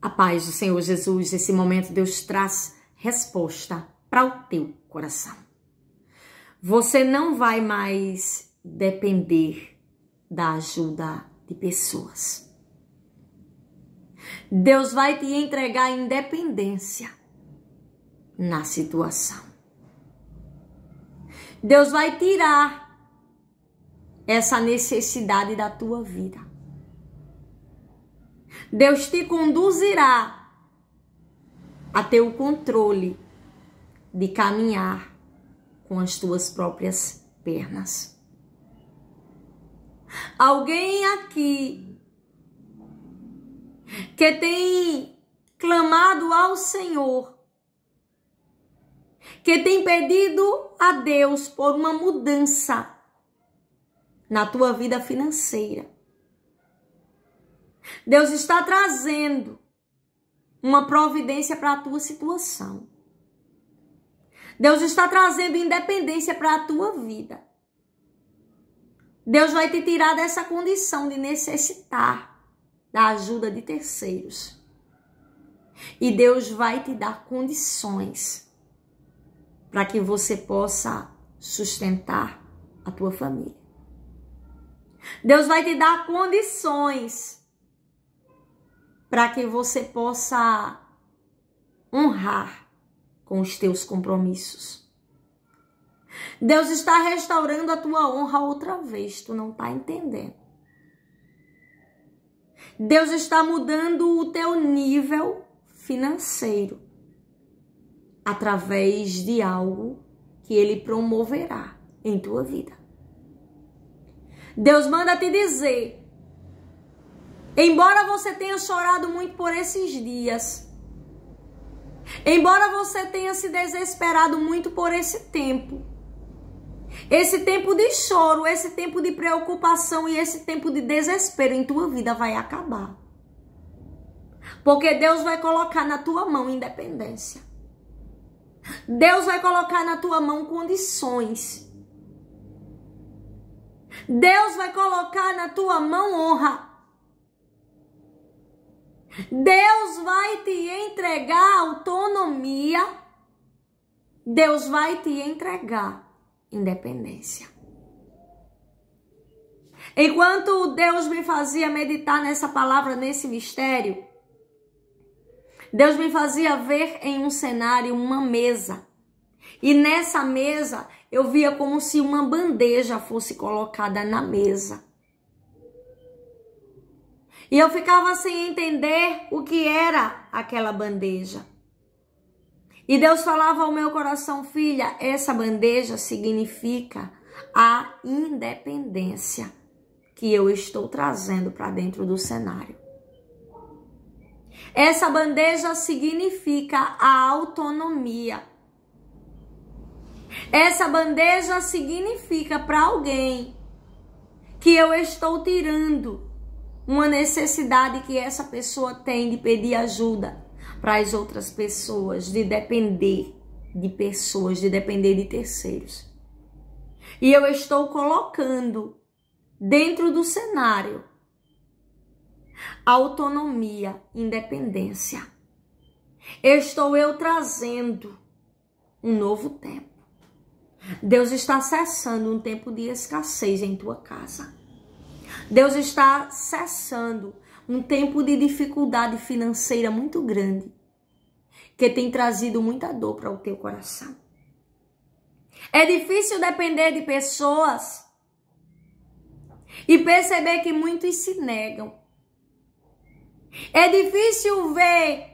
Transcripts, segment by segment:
A paz do Senhor Jesus, esse momento Deus traz resposta para o teu coração. Você não vai mais depender da ajuda de pessoas. Deus vai te entregar independência na situação. Deus vai tirar essa necessidade da tua vida. Deus te conduzirá a ter o controle de caminhar com as tuas próprias pernas. Alguém aqui que tem clamado ao Senhor, que tem pedido a Deus por uma mudança na tua vida financeira. Deus está trazendo uma providência para a tua situação. Deus está trazendo independência para a tua vida. Deus vai te tirar dessa condição de necessitar da ajuda de terceiros. E Deus vai te dar condições para que você possa sustentar a tua família. Deus vai te dar condições para que você possa honrar com os teus compromissos. Deus está restaurando a tua honra outra vez, tu não está entendendo. Deus está mudando o teu nível financeiro através de algo que ele promoverá em tua vida. Deus manda te dizer Embora você tenha chorado muito por esses dias, embora você tenha se desesperado muito por esse tempo, esse tempo de choro, esse tempo de preocupação e esse tempo de desespero em tua vida vai acabar. Porque Deus vai colocar na tua mão independência. Deus vai colocar na tua mão condições. Deus vai colocar na tua mão honra. Deus vai te entregar autonomia. Deus vai te entregar independência. Enquanto Deus me fazia meditar nessa palavra, nesse mistério, Deus me fazia ver em um cenário uma mesa. E nessa mesa eu via como se uma bandeja fosse colocada na mesa. E eu ficava sem entender o que era aquela bandeja. E Deus falava ao meu coração, filha, essa bandeja significa a independência que eu estou trazendo para dentro do cenário. Essa bandeja significa a autonomia. Essa bandeja significa para alguém que eu estou tirando uma necessidade que essa pessoa tem de pedir ajuda para as outras pessoas, de depender de pessoas, de depender de terceiros. E eu estou colocando dentro do cenário autonomia, independência. Estou eu trazendo um novo tempo. Deus está acessando um tempo de escassez em tua casa. Deus está cessando um tempo de dificuldade financeira muito grande, que tem trazido muita dor para o teu coração. É difícil depender de pessoas e perceber que muitos se negam. É difícil ver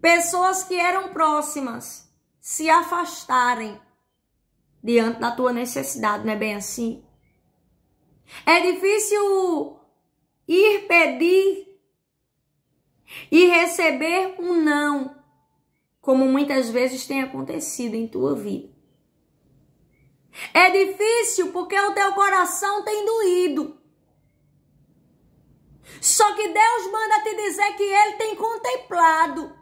pessoas que eram próximas se afastarem diante da tua necessidade, não é bem assim? É difícil ir pedir e receber um não, como muitas vezes tem acontecido em tua vida. É difícil porque o teu coração tem doído. Só que Deus manda te dizer que Ele tem contemplado.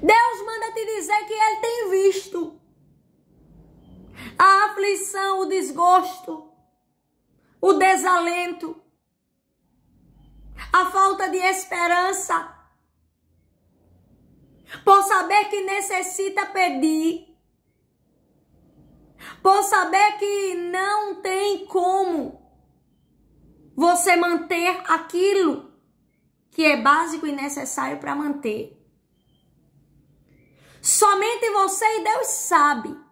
Deus manda te dizer que Ele tem visto a aflição, o desgosto, o desalento, a falta de esperança, por saber que necessita pedir, por saber que não tem como você manter aquilo que é básico e necessário para manter. Somente você e Deus sabe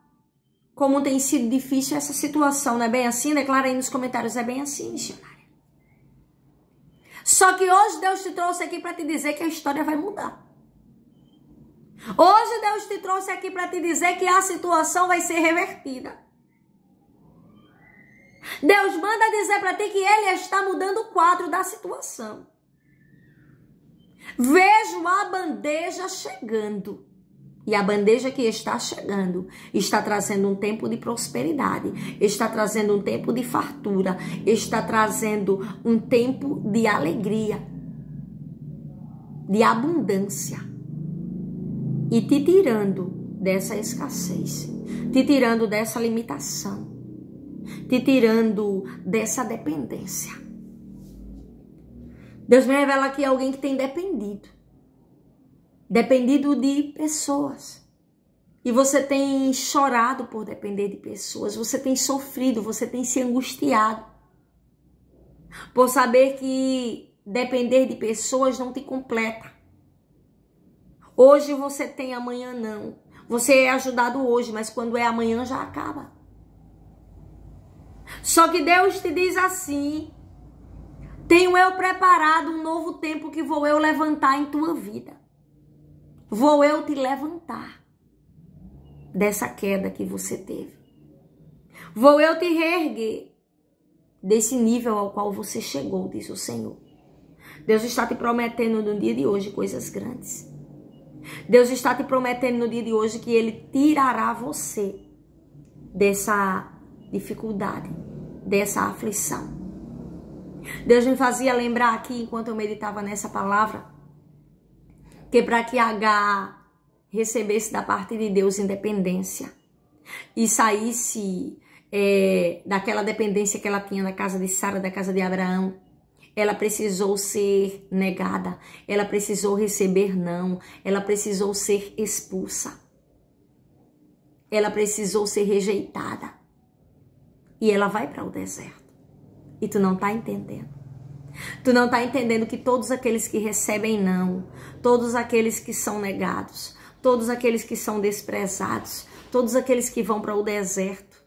como tem sido difícil essa situação, não é bem assim? Declara aí nos comentários, é bem assim, missionária. Só que hoje Deus te trouxe aqui para te dizer que a história vai mudar. Hoje Deus te trouxe aqui para te dizer que a situação vai ser revertida. Deus manda dizer para ti que Ele está mudando o quadro da situação. Vejo a bandeja chegando. E a bandeja que está chegando está trazendo um tempo de prosperidade, está trazendo um tempo de fartura, está trazendo um tempo de alegria, de abundância. E te tirando dessa escassez, te tirando dessa limitação, te tirando dessa dependência. Deus me revela aqui alguém que tem dependido dependido de pessoas. E você tem chorado por depender de pessoas, você tem sofrido, você tem se angustiado. Por saber que depender de pessoas não te completa. Hoje você tem, amanhã não. Você é ajudado hoje, mas quando é amanhã já acaba. Só que Deus te diz assim: Tenho eu preparado um novo tempo que vou eu levantar em tua vida. Vou eu te levantar dessa queda que você teve. Vou eu te reerguer desse nível ao qual você chegou, diz o Senhor. Deus está te prometendo no dia de hoje coisas grandes. Deus está te prometendo no dia de hoje que Ele tirará você dessa dificuldade, dessa aflição. Deus me fazia lembrar aqui, enquanto eu meditava nessa palavra, que para que H recebesse da parte de Deus independência e saísse é, daquela dependência que ela tinha da casa de Sara, da casa de Abraão, ela precisou ser negada, ela precisou receber não, ela precisou ser expulsa, ela precisou ser rejeitada. E ela vai para o deserto. E tu não tá entendendo. Tu não está entendendo que todos aqueles que recebem não, todos aqueles que são negados, todos aqueles que são desprezados, todos aqueles que vão para o deserto,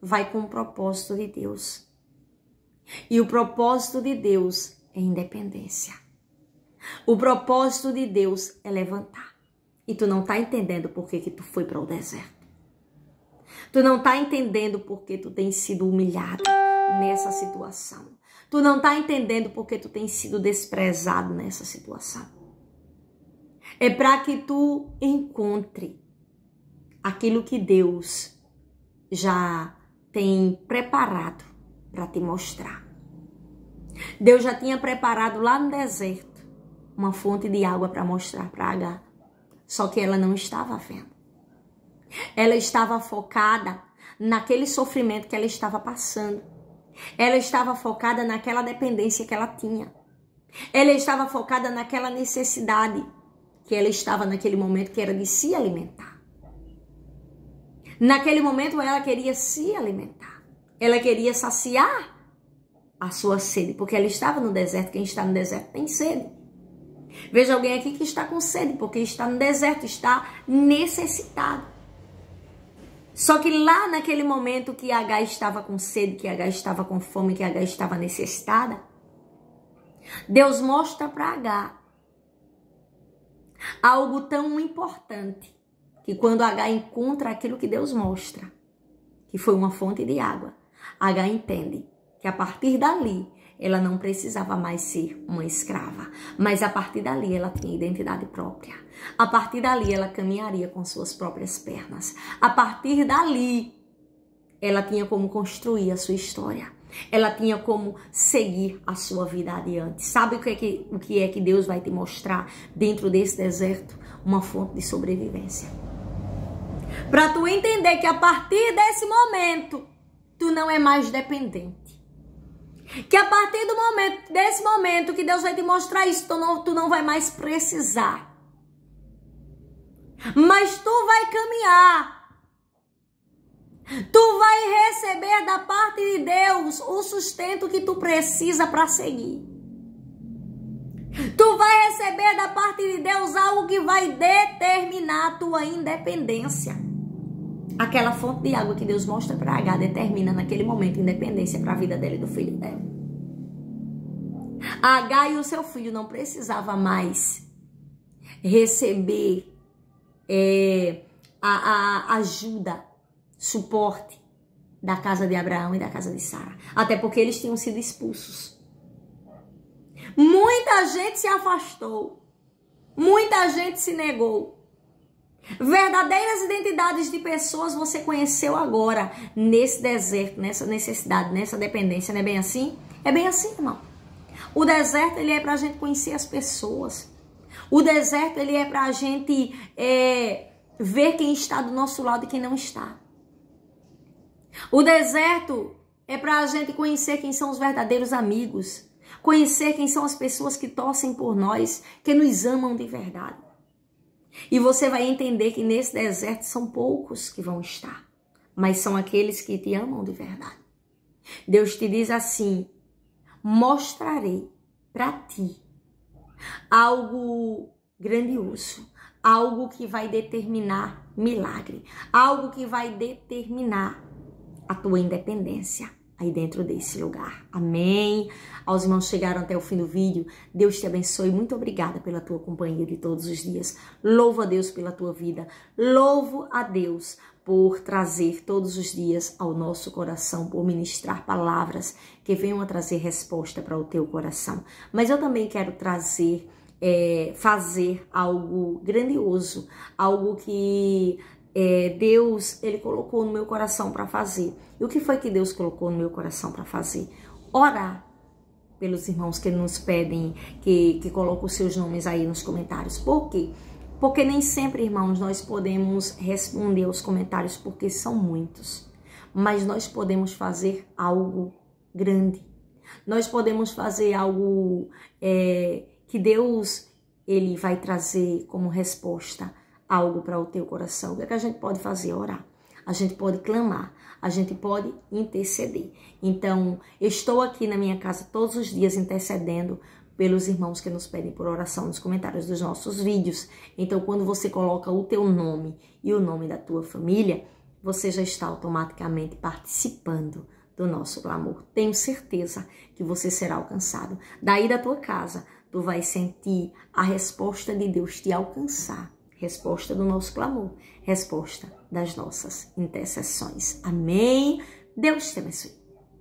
vai com o propósito de Deus. E o propósito de Deus é independência. O propósito de Deus é levantar. E tu não está entendendo por que, que tu foi para o deserto. Tu não está entendendo por que tu tem sido humilhado nessa situação. Tu não tá entendendo porque tu tem sido desprezado nessa situação. É para que tu encontre aquilo que Deus já tem preparado para te mostrar. Deus já tinha preparado lá no deserto uma fonte de água para mostrar para H. Só que ela não estava vendo. Ela estava focada naquele sofrimento que ela estava passando. Ela estava focada naquela dependência que ela tinha. Ela estava focada naquela necessidade que ela estava naquele momento, que era de se alimentar. Naquele momento ela queria se alimentar. Ela queria saciar a sua sede, porque ela estava no deserto. Quem está no deserto tem sede. Veja alguém aqui que está com sede, porque está no deserto, está necessitado. Só que lá naquele momento que H estava com sede, que H estava com fome, que H estava necessitada, Deus mostra para H algo tão importante que quando H encontra aquilo que Deus mostra, que foi uma fonte de água, H entende que a partir dali ela não precisava mais ser uma escrava, mas a partir dali ela tinha identidade própria. A partir dali ela caminharia com suas próprias pernas. A partir dali ela tinha como construir a sua história. Ela tinha como seguir a sua vida adiante. Sabe o que é que, o que, é que Deus vai te mostrar dentro desse deserto? Uma fonte de sobrevivência. Para tu entender que a partir desse momento tu não é mais dependente. Que a partir do momento, desse momento que Deus vai te mostrar isso, tu não, tu não vai mais precisar. Mas tu vai caminhar. Tu vai receber da parte de Deus o sustento que tu precisa para seguir. Tu vai receber da parte de Deus algo que vai determinar a tua independência. Aquela fonte de água que Deus mostra para H determina naquele momento independência para a vida dela e do filho dela. H e o seu filho não precisava mais receber é, a, a ajuda, suporte da casa de Abraão e da casa de Sara. Até porque eles tinham sido expulsos. Muita gente se afastou. Muita gente se negou. Verdadeiras identidades de pessoas você conheceu agora, nesse deserto, nessa necessidade, nessa dependência, não é bem assim? É bem assim, irmão. O deserto, ele é pra gente conhecer as pessoas. O deserto, ele é pra gente é, ver quem está do nosso lado e quem não está. O deserto é pra gente conhecer quem são os verdadeiros amigos. Conhecer quem são as pessoas que torcem por nós, que nos amam de verdade. E você vai entender que nesse deserto são poucos que vão estar, mas são aqueles que te amam de verdade. Deus te diz assim: mostrarei para ti algo grandioso, algo que vai determinar milagre, algo que vai determinar a tua independência aí dentro desse lugar. Amém. Aos irmãos que chegaram até o fim do vídeo, Deus te abençoe. Muito obrigada pela tua companhia de todos os dias. Louvo a Deus pela tua vida. Louvo a Deus por trazer todos os dias ao nosso coração, por ministrar palavras que venham a trazer resposta para o teu coração. Mas eu também quero trazer, é, fazer algo grandioso, algo que é, Deus ele colocou no meu coração para fazer. E o que foi que Deus colocou no meu coração para fazer? Orar pelos irmãos que nos pedem, que, que colocam os seus nomes aí nos comentários. Por quê? Porque nem sempre, irmãos, nós podemos responder os comentários, porque são muitos. Mas nós podemos fazer algo grande. Nós podemos fazer algo é, que Deus ele vai trazer como resposta algo para o teu coração, o que, é que a gente pode fazer? Orar. A gente pode clamar, a gente pode interceder. Então, estou aqui na minha casa todos os dias intercedendo pelos irmãos que nos pedem por oração nos comentários dos nossos vídeos. Então, quando você coloca o teu nome e o nome da tua família, você já está automaticamente participando do nosso clamor. Tenho certeza que você será alcançado. Daí da tua casa, tu vai sentir a resposta de Deus te alcançar resposta do nosso clamor, resposta das nossas intercessões. Amém. Deus te abençoe.